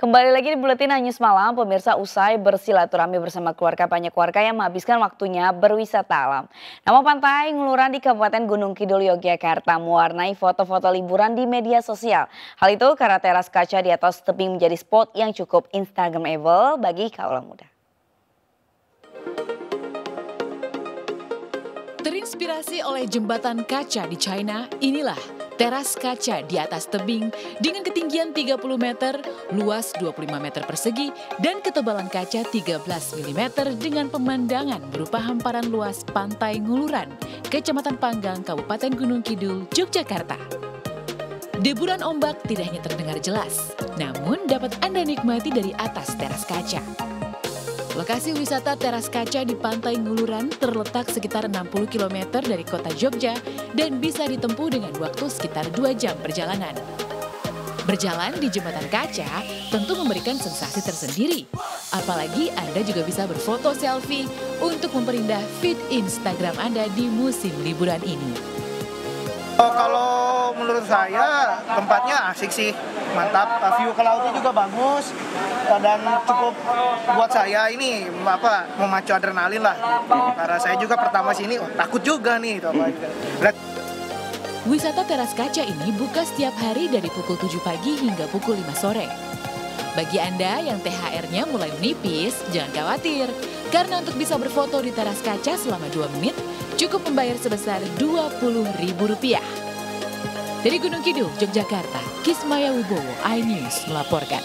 Kembali lagi di Buletin News Malam, pemirsa usai bersilaturahmi bersama keluarga banyak keluarga yang menghabiskan waktunya berwisata alam. Nama pantai Nguluran di Kabupaten Gunung Kidul, Yogyakarta mewarnai foto-foto liburan di media sosial. Hal itu karena teras kaca di atas tebing menjadi spot yang cukup instagramable bagi kaula muda. Terinspirasi oleh jembatan kaca di China, inilah teras kaca di atas tebing dengan ketinggian 30 meter, luas 25 meter persegi, dan ketebalan kaca 13 mm dengan pemandangan berupa hamparan luas pantai Nguluran, Kecamatan Panggang, Kabupaten Gunung Kidul, Yogyakarta. Deburan ombak tidak hanya terdengar jelas, namun dapat Anda nikmati dari atas teras kaca. Lokasi wisata teras kaca di Pantai Nguluran terletak sekitar 60 km dari kota Jogja dan bisa ditempuh dengan waktu sekitar 2 jam perjalanan. Berjalan di jembatan kaca tentu memberikan sensasi tersendiri. Apalagi Anda juga bisa berfoto selfie untuk memperindah feed Instagram Anda di musim liburan ini. Oh, kalau menurut saya tempatnya asik sih, mantap. View ke lautnya juga bagus dan cukup buat saya ini apa memacu adrenalin lah. Karena saya juga pertama sini oh, takut juga nih. Gitu. Wisata teras kaca ini buka setiap hari dari pukul 7 pagi hingga pukul 5 sore. Bagi Anda yang THR-nya mulai menipis, jangan khawatir. Karena untuk bisa berfoto di teras kaca selama 2 menit, cukup membayar sebesar Rp20.000. Dari Gunung Kidul, Yogyakarta, Kismaya Wibowo, iNews melaporkan.